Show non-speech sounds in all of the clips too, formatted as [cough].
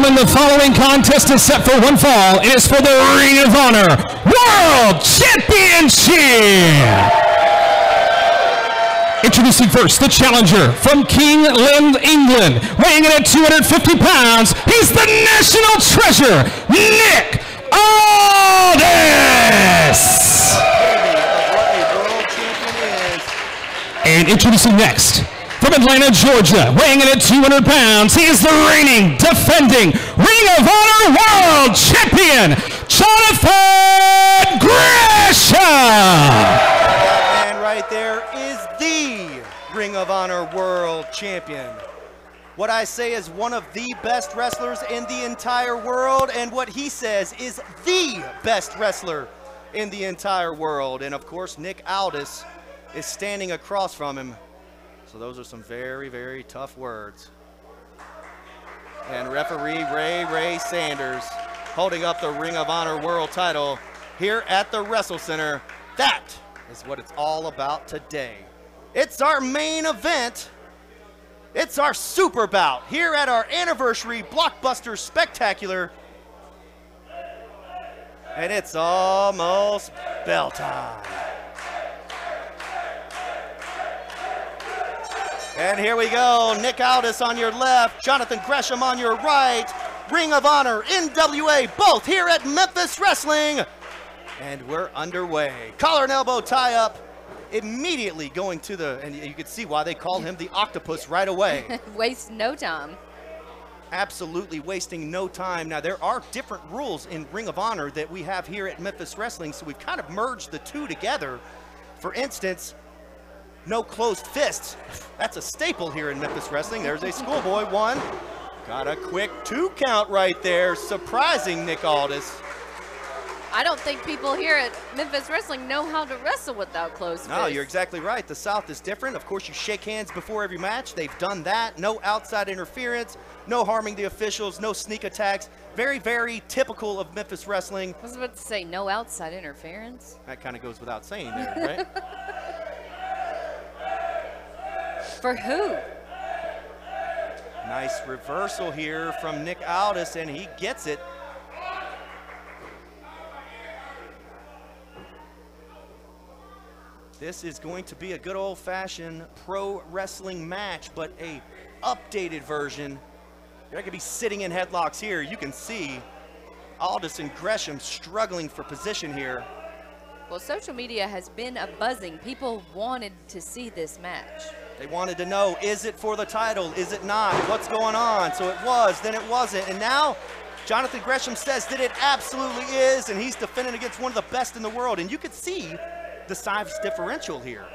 gentlemen, the following contest is set for one fall. It is for the Ring of Honor World Championship. Introducing first the challenger from King's Lynn, England, weighing in at 250 pounds. He's the national treasure, Nick Aldis. And introducing next, from Atlanta, Georgia, weighing in at 200 pounds, he is the reigning, defending Ring of Honor World Champion, Jonathan Gresham! That man right there is the Ring of Honor World Champion. What I say is one of the best wrestlers in the entire world, and what he says is the best wrestler in the entire world. And of course, Nick Aldis is standing across from him. So those are some very, very tough words. And referee Ray Ray Sanders holding up the Ring of Honor World title here at the Wrestle Center. That is what it's all about today. It's our main event. It's our super bout here at our anniversary blockbuster spectacular. And it's almost bell time. And here we go. Nick Aldis on your left, Jonathan Gresham on your right. Ring of Honor, NWA, both here at Memphis Wrestling. And we're underway. Collar and elbow tie up. Immediately going to the, and you can see why they call him the octopus right away. [laughs] Waste no time. Absolutely wasting no time. Now, there are different rules in Ring of Honor that we have here at Memphis Wrestling, so we've kind of merged the two together. For instance, no closed fists. That's a staple here in Memphis Wrestling. There's a schoolboy one. Got a quick two count right there. Surprising Nick Aldis. I don't think people here at Memphis Wrestling know how to wrestle without closed fists. No, you're exactly right. The South is different. Of course, you shake hands before every match. They've done that. No outside interference, no harming the officials, no sneak attacks. Very, very typical of Memphis Wrestling. I was about to say no outside interference. That kind of goes without saying there, right? [laughs] For who? nice reversal here from Nick Aldis, and he gets it. This is going to be a good old-fashioned pro wrestling match, but a updated version. You're not gonna be sitting in headlocks here. You can see Aldis and Gresham struggling for position here. Well, social media has been a buzzing. People wanted to see this match. They wanted to know, is it for the title? Is it not? What's going on? So it was, then it wasn't. And now Jonathan Gresham says that it absolutely is, and he's defending against one of the best in the world. And you could see the size differential here.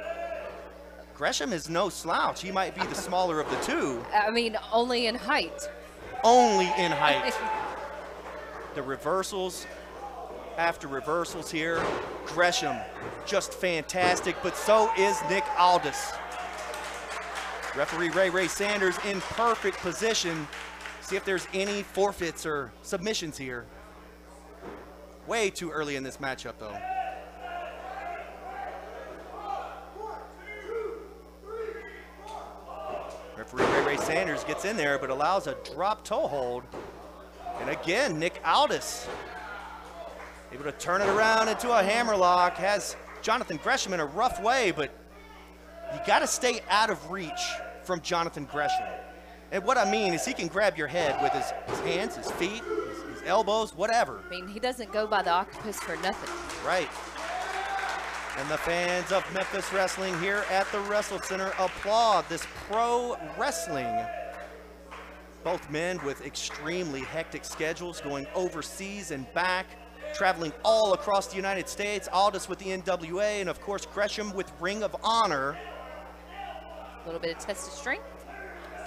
Gresham is no slouch. He might be the smaller of the two, [laughs] I mean, only in height. only in height. [laughs] The reversals after reversals here. Gresham, just fantastic, but so is Nick Aldis. Referee Ray Ray Sanders in perfect position. See if there's any forfeits or submissions here. Way too early in this matchup, though. Referee Ray Ray Sanders gets in there, but allows a drop toe hold. And again, Nick Aldis able to turn it around into a hammerlock. Has Jonathan Gresham in a rough way, but you got to stay out of reach from Jonathan Gresham. And what I mean is he can grab your head with his, his hands, his feet, his, his elbows, whatever. I mean, he doesn't go by the octopus for nothing. Right. And the fans of Memphis Wrestling here at the Wrestle Center applaud this pro wrestling. Both men with extremely hectic schedules going overseas and back, traveling all across the United States. Aldis with the NWA, and of course Gresham with Ring of Honor. A little bit of test of strength.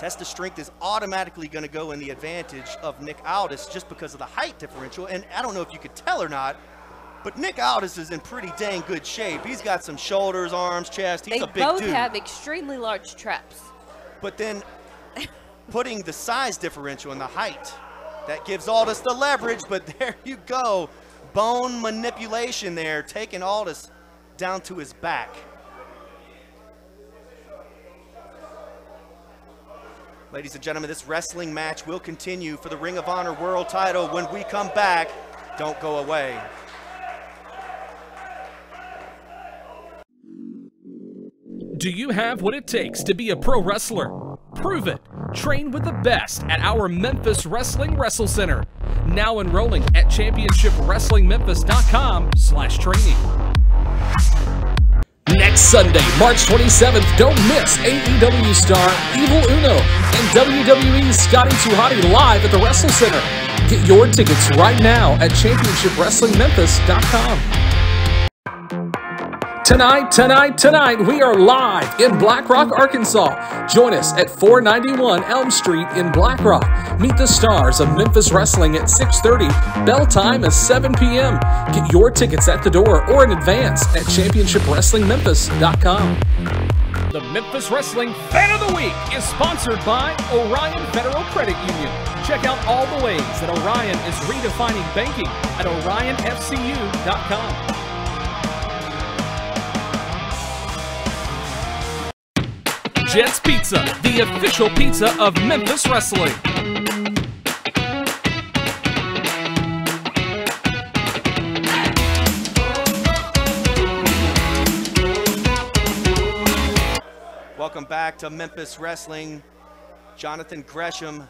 Test of strength is automatically going to go in the advantage of Nick Aldis just because of the height differential. And I don't know if you could tell or not, but Nick Aldis is in pretty dang good shape. He's got some shoulders, arms, chest. He's they a big dude. They both have extremely large traps. But then [laughs] putting the size differential and the height, that gives Aldis the leverage, but [laughs] there you go. Bone manipulation there, taking Aldis down to his back. Ladies and gentlemen, this wrestling match will continue for the Ring of Honor World title when we come back. Don't go away. Do you have what it takes to be a pro wrestler? Prove it. Train with the best at our Memphis Wrestling Wrestle Center. Now enrolling at championshipwrestlingmemphis.com slash training. Sunday, March 27th, don't miss AEW star Evil Uno and WWE Scotty 2 Hotty live at the Wrestle Center. Get your tickets right now at championshipwrestlingmemphis.com. Tonight, tonight, tonight, we are live in Black Rock, Arkansas. Join us at 491 Elm Street in Black Rock. Meet the stars of Memphis Wrestling at 6:30. Bell time is 7 p.m. Get your tickets at the door or in advance at championshipwrestlingmemphis.com. The Memphis Wrestling Fan of the Week is sponsored by Orion Federal Credit Union. Check out all the ways that Orion is redefining banking at orionfcu.com. Jets Pizza, the official pizza of Memphis Wrestling. Welcome back to Memphis Wrestling. Jonathan Gresham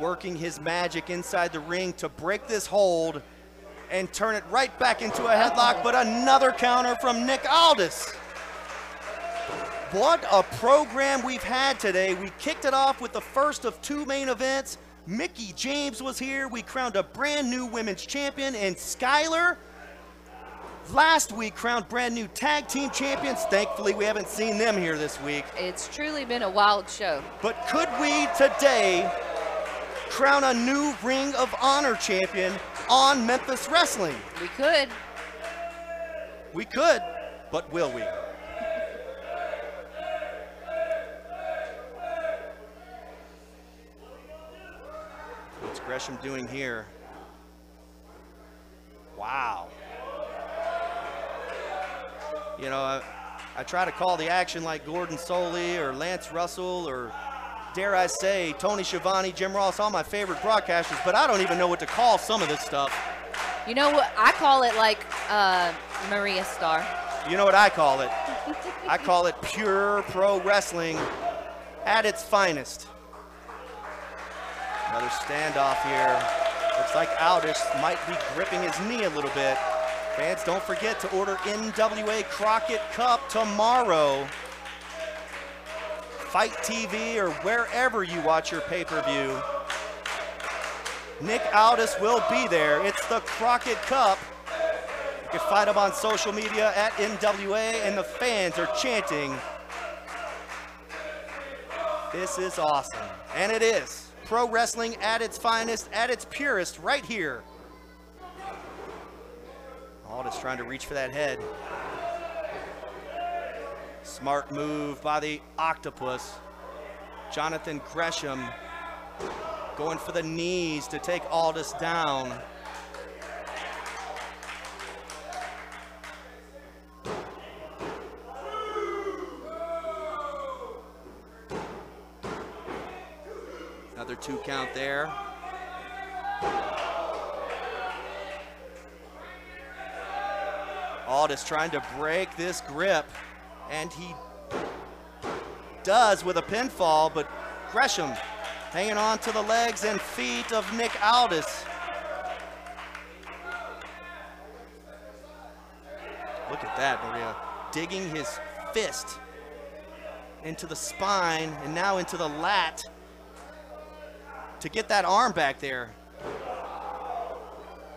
working his magic inside the ring to break this hold and turn it right back into a headlock, but another counter from Nick Aldis. What a program we've had today. We kicked it off with the first of two main events. Mickie James was here. We crowned a brand new women's champion and Skylar. Last week, crowned brand new tag team champions. Thankfully, we haven't seen them here this week. It's truly been a wild show. But could we today crown a new Ring of Honor champion on Memphis Wrestling? We could. We could, but will we? Gresham doing here? Wow. You know, I, I try to call the action like Gordon Solie or Lance Russell or dare I say Tony Schiavone, Jim Ross, all my favorite broadcasters, but I don't even know what to call some of this stuff. You know what? I call it like uh, Maria Starr. You know what I call it? I call it pure pro wrestling at its finest. Another standoff here. Looks like Aldis might be gripping his knee a little bit. Fans, don't forget to order NWA Crockett Cup tomorrow. FITE TV or wherever you watch your pay-per-view. Nick Aldis will be there. It's the Crockett Cup. You can find him on social media at NWA, and the fans are chanting. This is awesome. And it is. Pro wrestling at its finest, at its purest, right here. Aldis trying to reach for that head. Smart move by the Octopus. Jonathan Gresham going for the knees to take Aldis down. Another two count there. Aldis trying to break this grip, and he does with a pinfall, but Gresham hanging on to the legs and feet of Nick Aldis. Look at that, Maria. Digging his fist into the spine and now into the lat to get that arm back there.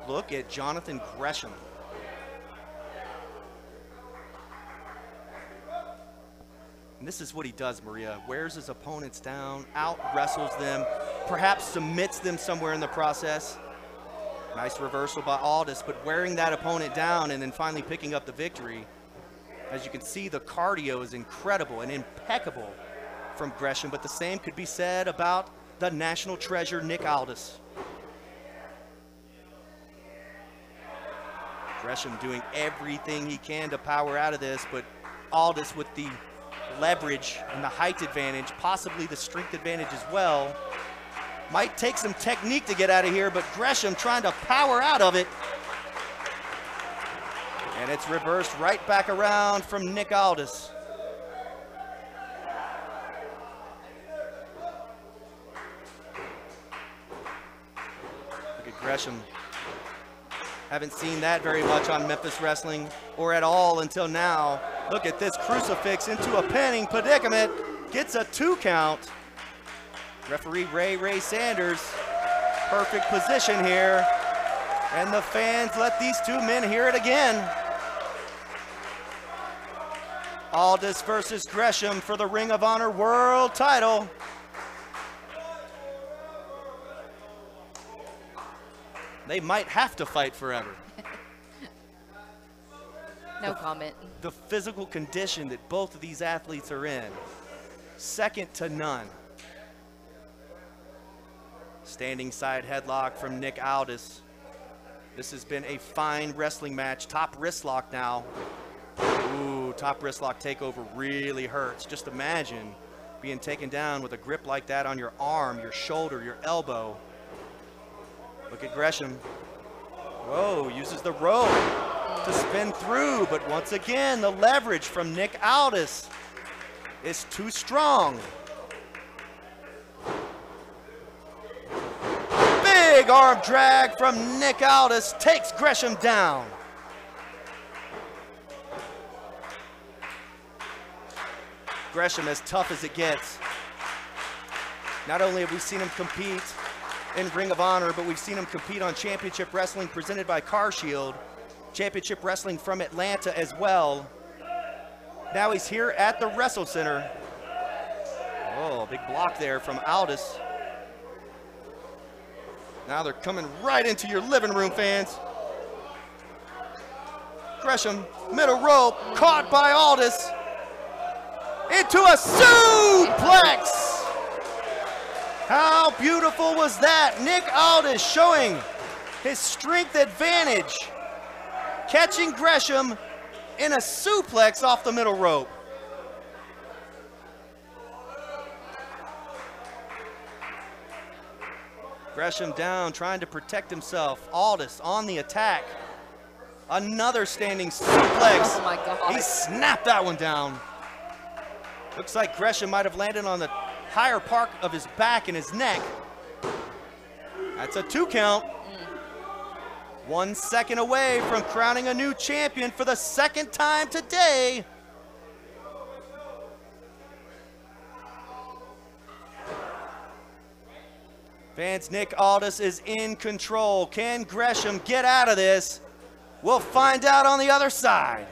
Look at Jonathan Gresham. And this is what he does, Maria. Wears his opponents down, out wrestles them, perhaps submits them somewhere in the process. Nice reversal by Aldis, but wearing that opponent down and then finally picking up the victory. As you can see, the cardio is incredible and impeccable from Gresham, but the same could be said about the national treasure, Nick Aldis. Gresham doing everything he can to power out of this, but Aldis with the leverage and the height advantage, possibly the strength advantage as well. Might take some technique to get out of here, but Gresham trying to power out of it. And it's reversed right back around from Nick Aldis. Gresham. Haven't seen that very much on Memphis Wrestling or at all until now. Look at this crucifix into a pinning predicament. Gets a two count. Referee Ray Ray Sanders, perfect position here. And the fans let these two men hear it again. Aldis versus Gresham for the Ring of Honor World title. They might have to fight forever. [laughs] No comment. The physical condition that both of these athletes are in, second to none. Standing side headlock from Nick Aldis. This has been a fine wrestling match. Top wrist lock now. Ooh, top wrist lock takeover really hurts. Just imagine being taken down with a grip like that on your arm, your shoulder, your elbow. Look at Gresham. Whoa, uses the rope to spin through, but once again, the leverage from Nick Aldis is too strong. Big arm drag from Nick Aldis takes Gresham down. Gresham as tough as it gets. Not only have we seen him compete in Ring of Honor, but we've seen him compete on Championship Wrestling presented by Car Shield, Championship Wrestling from Atlanta as well. Now he's here at the Wrestle Center. Oh, big block there from Aldis. Now they're coming right into your living room, fans. Gresham, middle rope, caught by Aldis. Into a suplex! How beautiful was that? Nick Aldis showing his strength advantage, catching Gresham in a suplex off the middle rope. Gresham down, trying to protect himself. Aldis on the attack. Another standing suplex. Oh. He snapped that one down. Looks like Gresham might have landed on the higher part of his back and his neck. That's a two count. One second away from crowning a new champion for the second time today. Vance Nick Aldis is in control. Can Gresham get out of this? We'll find out on the other side.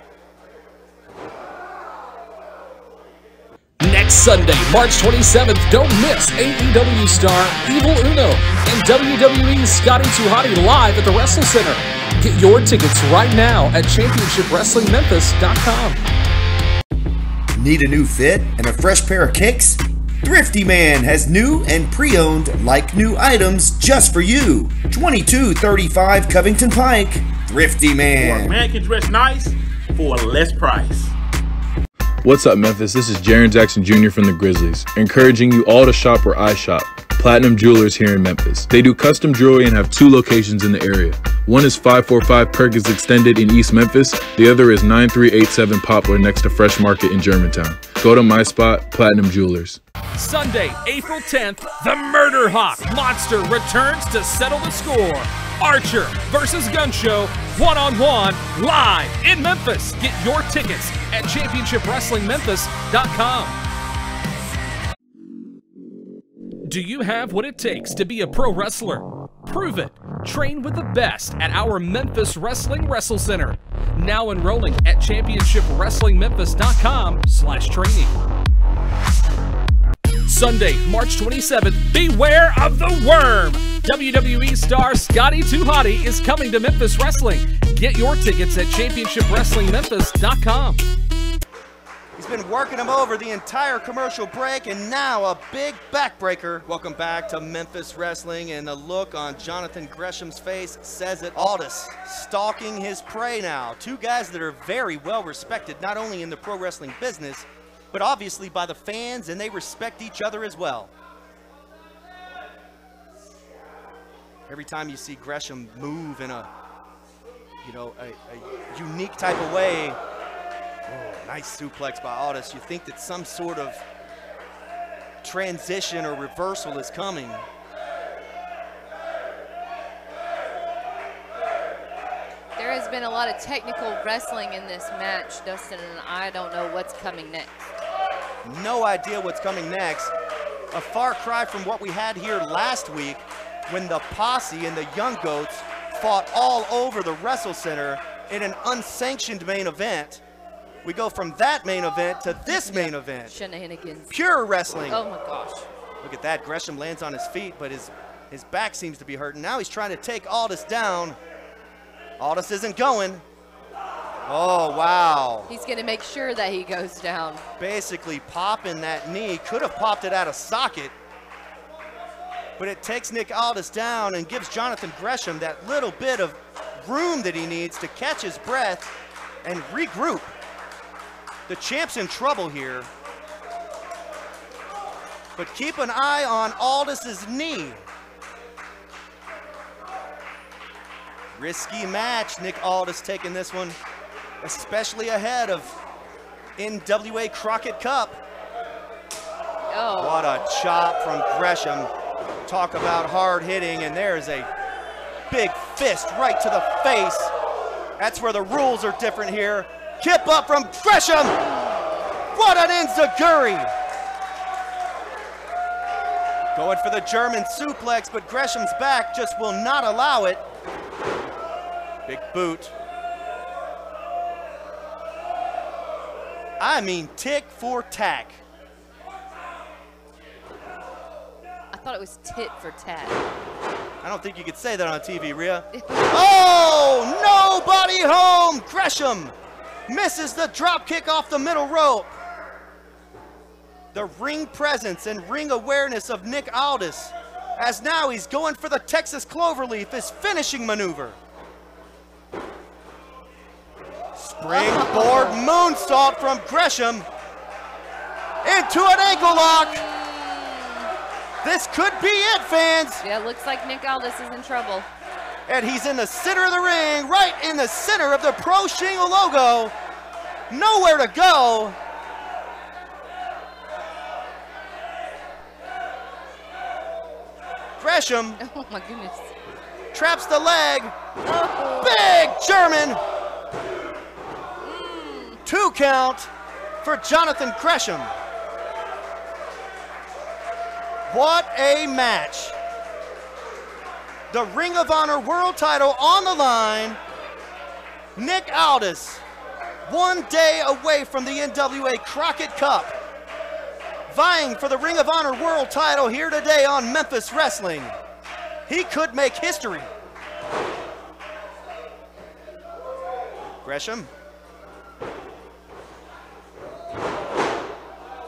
Next Sunday, March 27th, don't miss AEW star Evil Uno and WWE Scotty 2 Hotty live at the Wrestle Center. Get your tickets right now at ChampionshipWrestlingMemphis.com. Need a new fit and a fresh pair of kicks? Thrifty Man has new and pre-owned like new items just for you. 2235 Covington Pike. Thrifty Or a Man. man can dress nice for a less price. What's up, Memphis? This is Jaren Jackson Jr. from the Grizzlies, encouraging you all to shop where I shop. Platinum Jewelers here in Memphis. They do custom jewelry and have two locations in the area. One is 545 Perkins Extended in East Memphis. The other is 9387 Poplar next to Fresh Market in Germantown. Go to my spot, Platinum Jewelers. Sunday, April 10th, the Murder Hawk Monster returns to settle the score. Archer versus Gun Show, one on one, live in Memphis. Get your tickets at ChampionshipWrestlingMemphis.com. Do you have what it takes to be a pro wrestler? Prove it. Train with the best at our Memphis Wrestling Wrestle Center. Now enrolling at ChampionshipWrestlingMemphis.com slash training. Sunday, March 27th, beware of the worm. WWE star Scotty 2 Hotty is coming to Memphis Wrestling. Get your tickets at championshipwrestlingmemphis.com. Been working him over the entire commercial break, and now a big backbreaker. Welcome back to Memphis Wrestling, and the look on Jonathan Gresham's face says it. Aldis stalking his prey now. Two guys that are very well respected, not only in the pro wrestling business, but obviously by the fans, and they respect each other as well. Every time you see Gresham move in a, you know, a, a unique type of way, Oh, nice suplex by Aldis. You think that some sort of transition or reversal is coming. There has been a lot of technical wrestling in this match, Dustin, and I don't know what's coming next. No idea what's coming next. A far cry from what we had here last week when the Posse and the Young Goats fought all over the Wrestle Center in an unsanctioned main event. We go from that main event to this main event. Shenanigans. Pure wrestling. Oh my gosh. Look at that. Gresham lands on his feet, but his, his back seems to be hurting. Now he's trying to take Aldis down. Aldis isn't going. Oh, wow. He's going to make sure that he goes down. Basically popping that knee. Could have popped it out of socket. But it takes Nick Aldis down and gives Jonathan Gresham that little bit of room that he needs to catch his breath and regroup. The champ's in trouble here. But keep an eye on Aldis's knee. Risky match, Nick Aldis taking this one, especially ahead of NWA Crockett Cup. Oh. What a chop from Gresham. Talk about hard hitting, and there's a big fist right to the face. That's where the rules are different here. Kip up from Gresham. What an enziguri. Going for the German suplex, but Gresham's back just will not allow it. Big boot. I mean tick for tack. I thought it was tit for tat. I don't think you could say that on TV, Rhea. oh, nobody home. Gresham misses the drop kick off the middle rope. The ring presence and ring awareness of Nick Aldis, as now he's going for the Texas Cloverleaf, his finishing maneuver. Springboard moonsault from Gresham into an ankle lock. This could be it, fans. Yeah, looks like Nick Aldis is in trouble. And he's in the center of the ring, right in the center of the Pro Shingle logo. Nowhere to go. Gresham [laughs] Oh my goodness. traps the leg. Oh. Big German. Mm. Two count for Jonathan Gresham. What a match. The Ring of Honor World title on the line. Nick Aldis, one day away from the NWA Crockett Cup, vying for the Ring of Honor World title here today on Memphis Wrestling. He could make history. Gresham.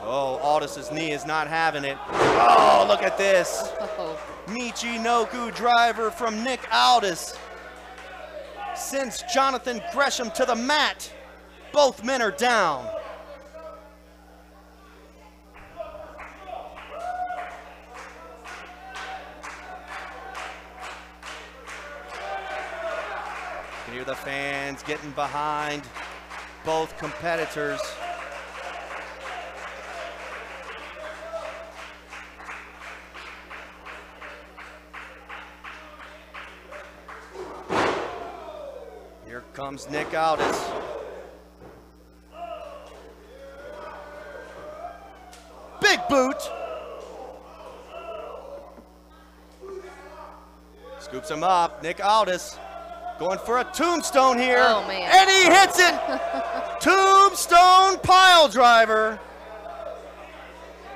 Oh, Aldis's knee is not having it. Oh, look at this. [laughs] Oh. Michinoku driver from Nick Aldis sends Jonathan Gresham to the mat. Both men are down. You can hear the fans getting behind both competitors. Comes Nick Aldis. Big boot. Scoops him up. Nick Aldis going for a tombstone here. Oh, man. And he hits it. [laughs] tombstone pile driver.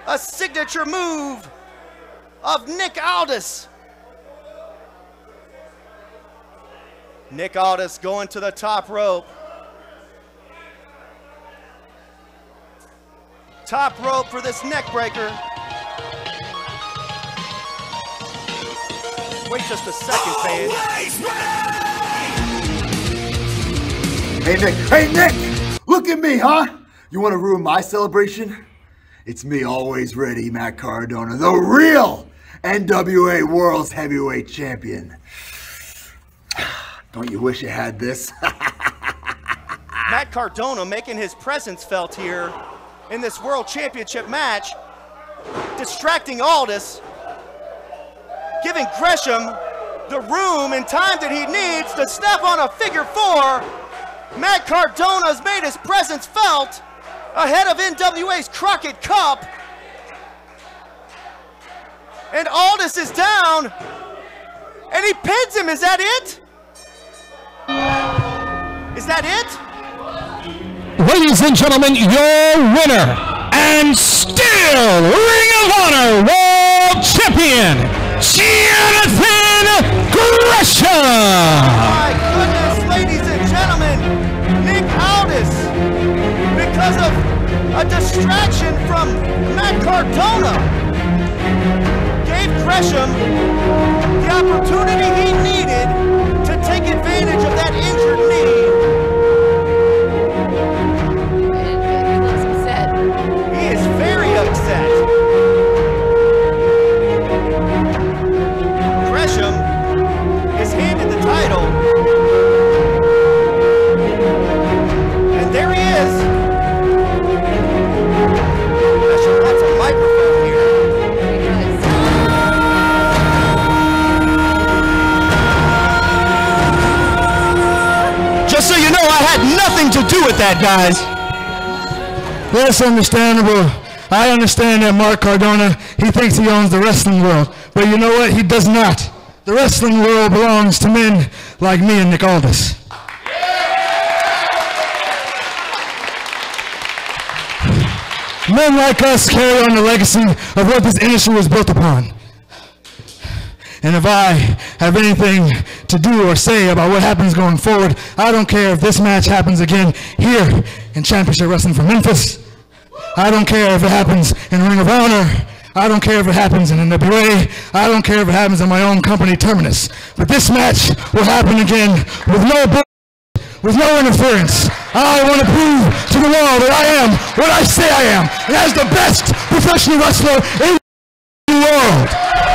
a signature move of Nick Aldis. Nick Aldis going to the top rope. Top rope for this neck breaker. Wait just a second, fans. Hey Nick, hey Nick! Look at me, huh? You want to ruin my celebration? It's me, always ready, Matt Cardona, the real NWA World's Heavyweight Champion. Don't you wish you had this? [laughs] Matt Cardona making his presence felt here in this World Championship match, distracting Aldis, giving Gresham the room and time that he needs to step on a figure four. Matt Cardona's made his presence felt ahead of NWA's Crockett Cup. And Aldis is down, and he pins him. Is that it? Is that it? Ladies and gentlemen, your winner and still Ring of Honor World Champion, Jonathan Gresham. My goodness, ladies and gentlemen, Nick Aldis, because of a distraction from Matt Cardona, gave Gresham the opportunity he needed to take advantage of that injured guys. That's understandable. I understand that Matt Cardona, he thinks he owns the wrestling world. But you know what? He does not. The wrestling world belongs to men like me and Nick Aldis. Men like us carry on the legacy of what this industry was built upon. And if I have anything to do or say about what happens going forward, I don't care if this match happens again here in Championship Wrestling for Memphis. I don't care if it happens in Ring of Honor. I don't care if it happens in NWA. I don't care if it happens in my own company, Terminus. But this match will happen again with no bull, with no interference. I want to prove to the world that I am what I say I am, and as the best professional wrestler in the world.